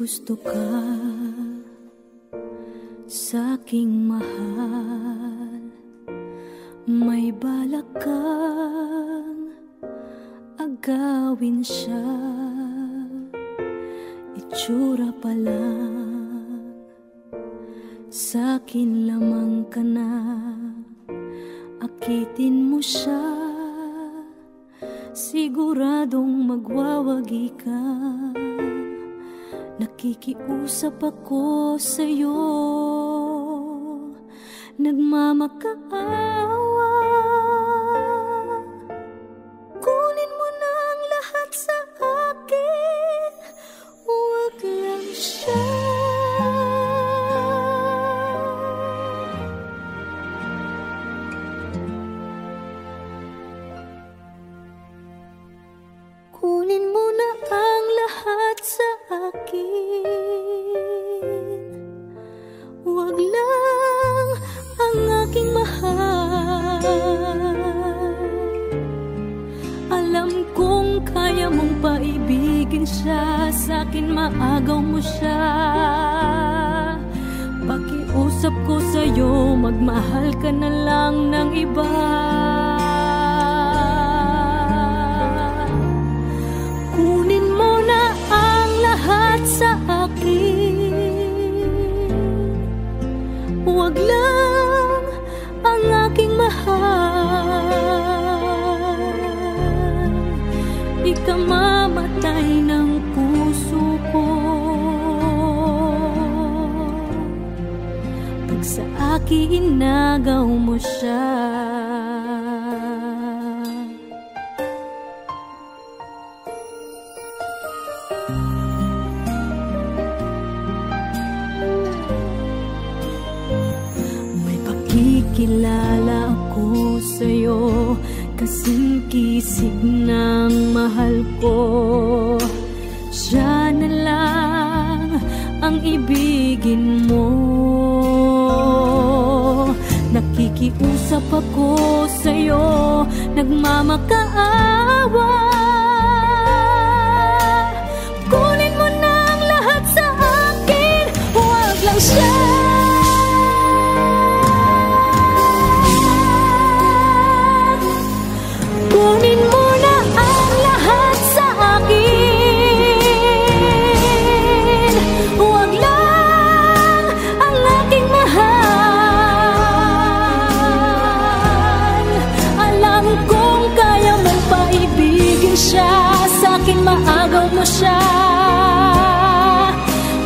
gusto ka sa aking sa'yo. Nagmamakaan akin siya, sa akin maagaw mo siya. Pakiusap ko sa'yo, magmahal ka na lang ng iba. ikinagaw mo siya Yeah.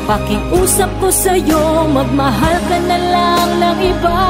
Pakiusap ko sa'yo, magmahal ka na lang ng iba.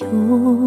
有。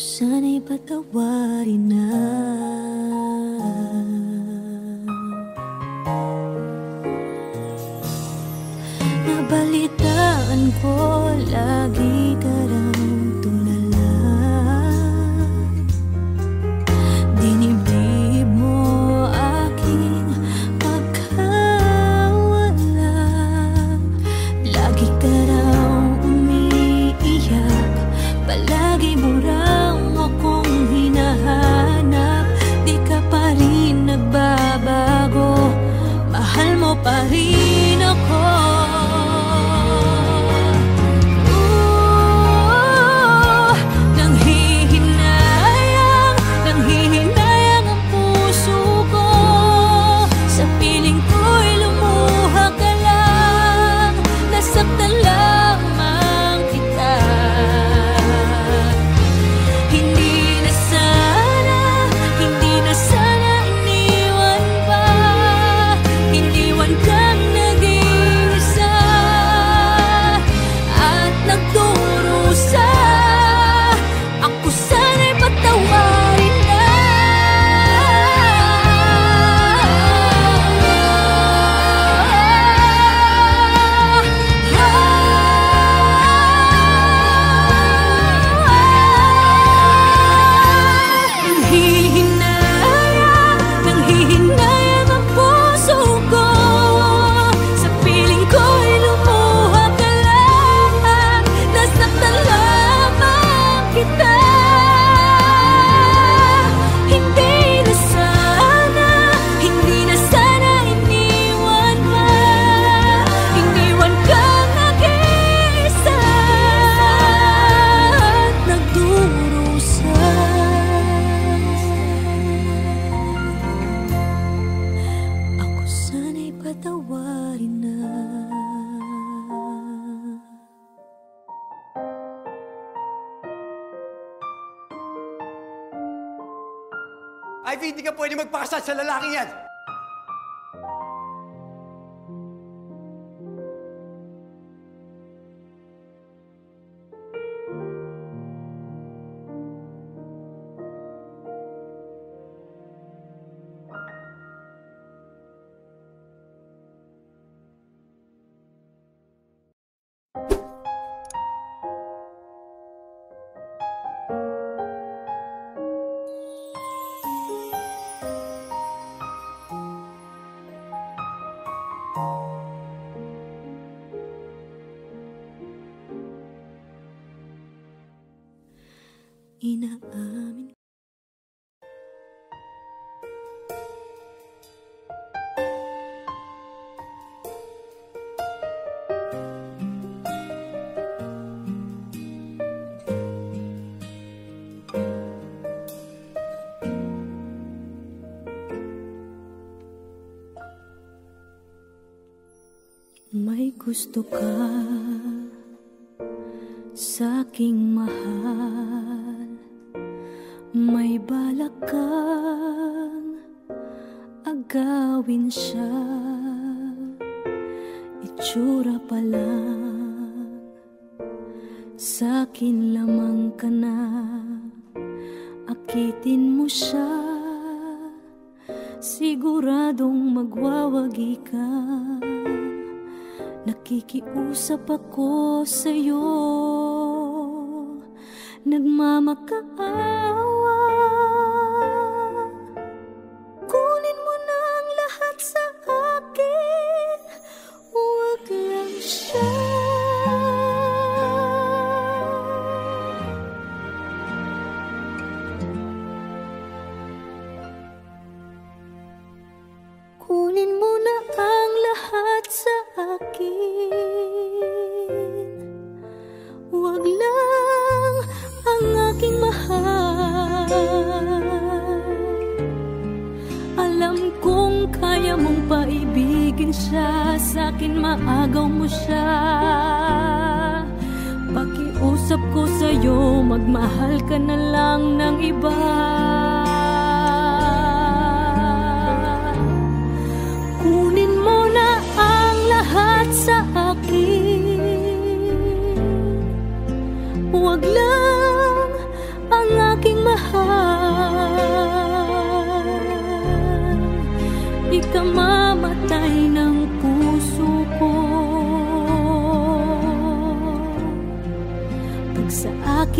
Sana'y patawarin na hindi ka pwede magpakasal sa inaamin. May gusto ka Kunin mo na ang lahat sa akin. Huwag lang ang aking mahal. Alam kong kaya mong paibigin siya. Sa akin maagaw mo siya. Pakiusap ko sa'yo Magmahal ka na lang ng iba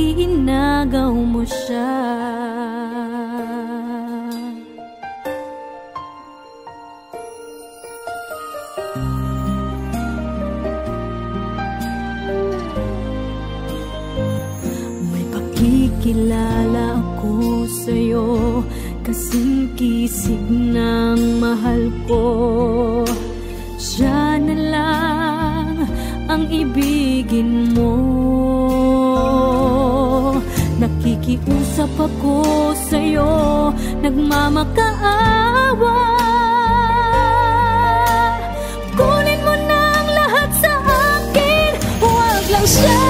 sa akin inagaw mo siya sa'yo Nagmamakaawa. Kunin mo na lahat sa akin Huwag lang siya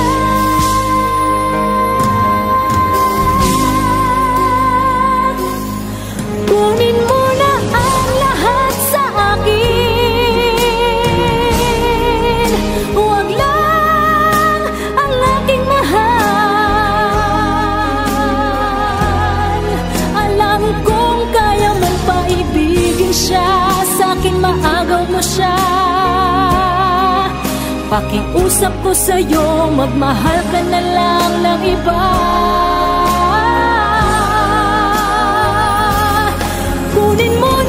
Pakiusap ko sa'yo Magmahal ka na lang ng iba. Kunin mo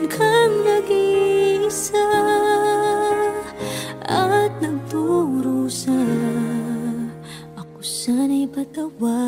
Noon kang nag-iisa At Ako sana'y patawa.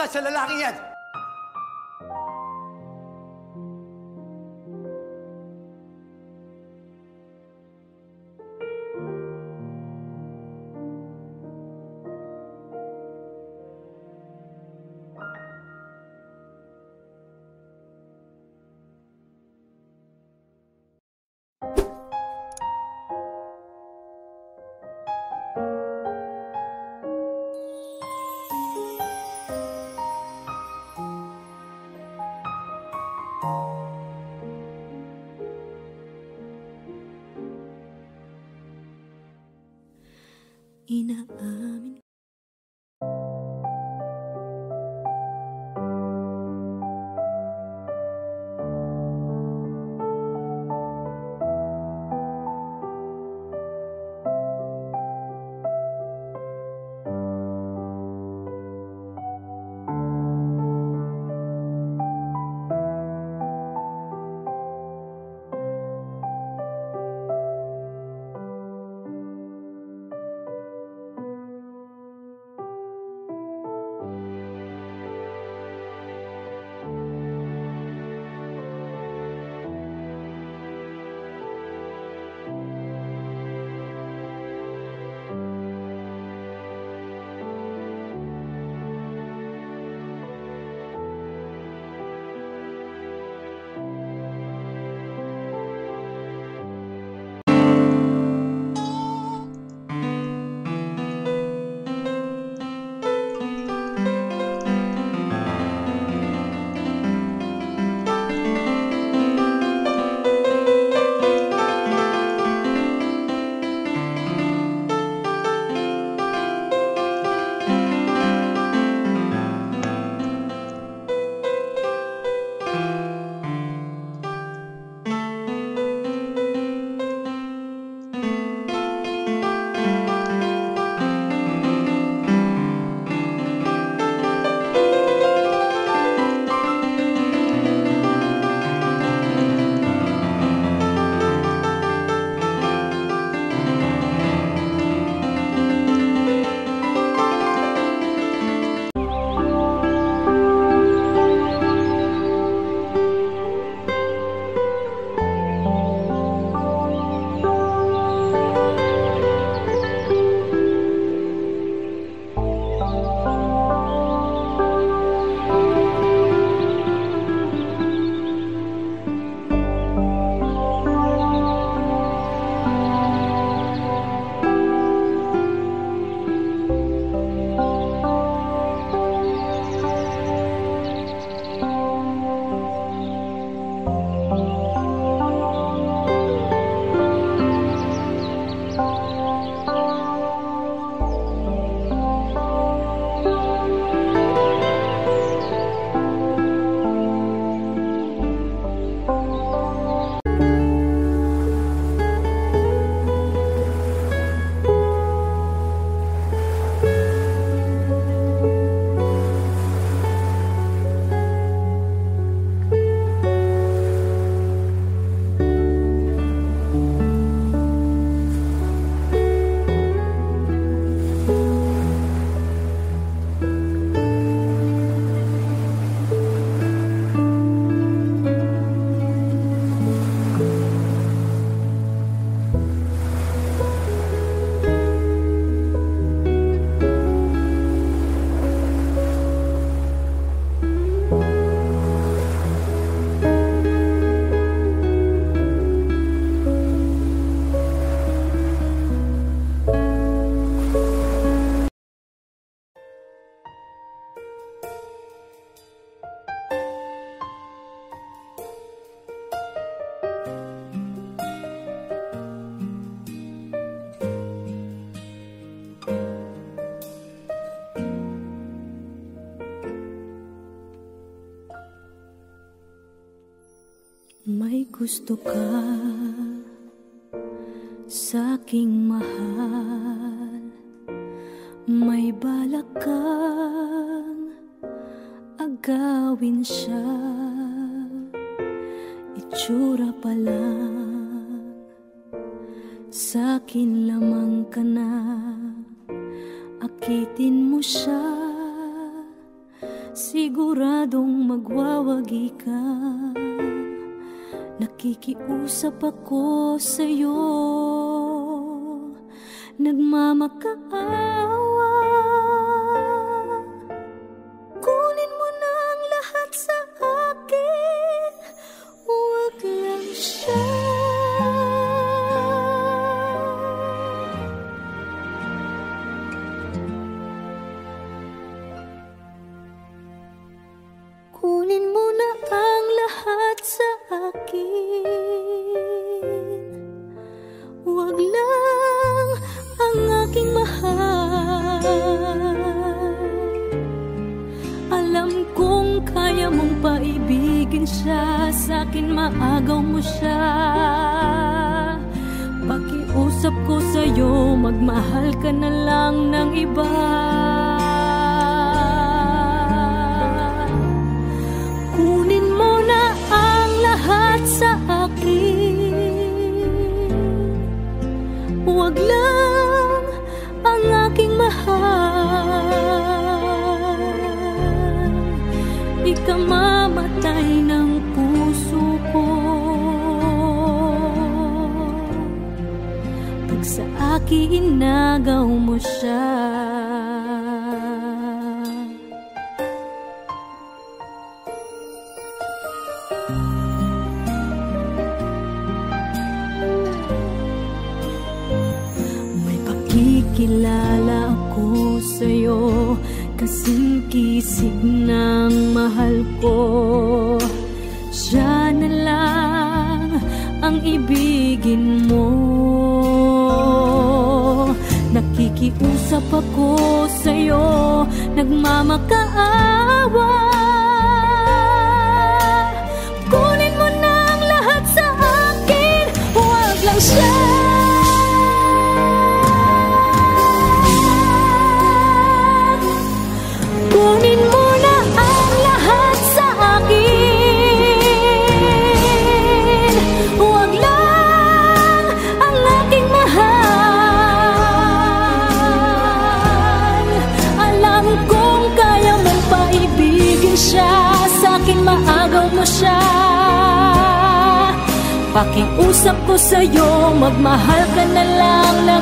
ça, celle-là, rien. gusto ka sa aking mahal. May balak kang agawin siya. Itsura pa lang. Sa'kin lamang ka na. Akitin mo siya. Siguradong magwawagi ka. Nakikiusap ako sa'yo. Nagmamakaawa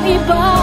keep.